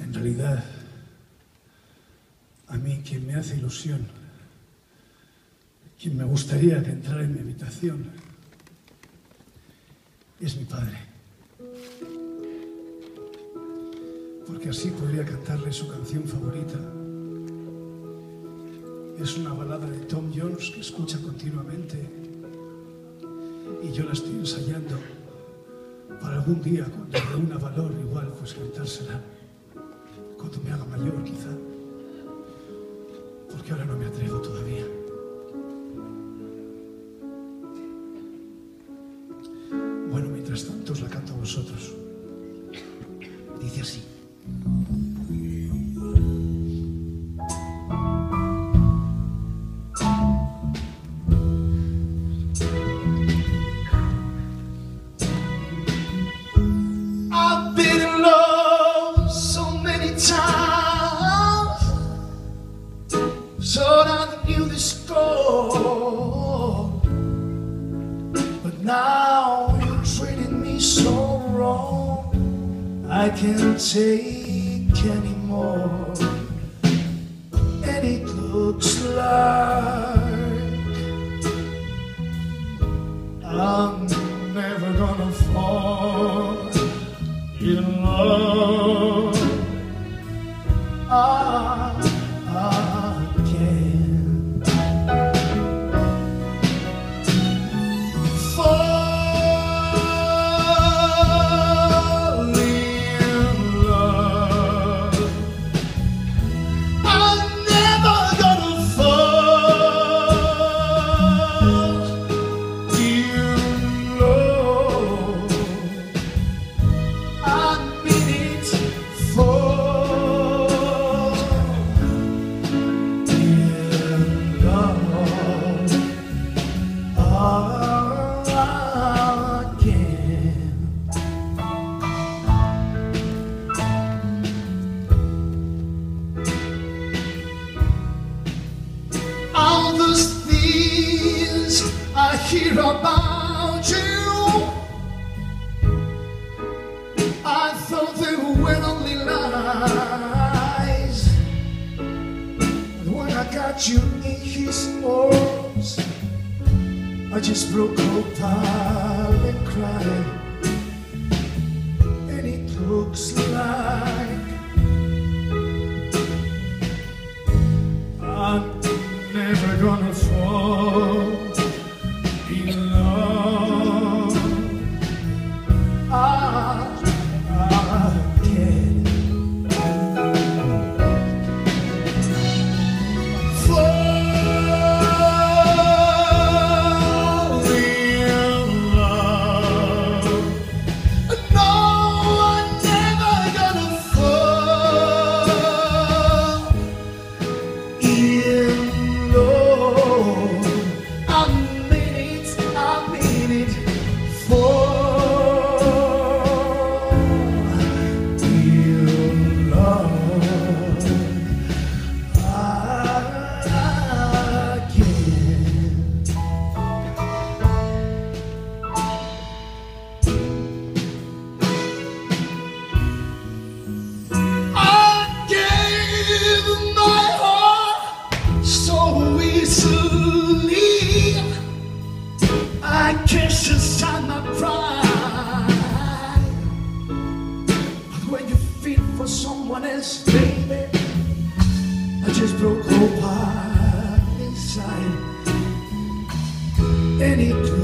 En realidad, a mí quien me hace ilusión, quien me gustaría que entrara en mi habitación, es mi padre. Porque así podría cantarle su canción favorita. Es una balada de Tom Jones que escucha continuamente y yo la estoy ensayando para algún día, cuando de una valor igual, pues cantársela. Ahora no me atrevo todavía. Bueno, mientras tanto os la canto a vosotros. Dice así. But now you're treating me so wrong, I can't take anymore. And it looks like I'm never gonna fall in love ah, ah, ah, again. Hear about you. I thought they were only lies. But when I got you in his arms, I just broke apart and cried. And it looks like I just broke apart inside. And it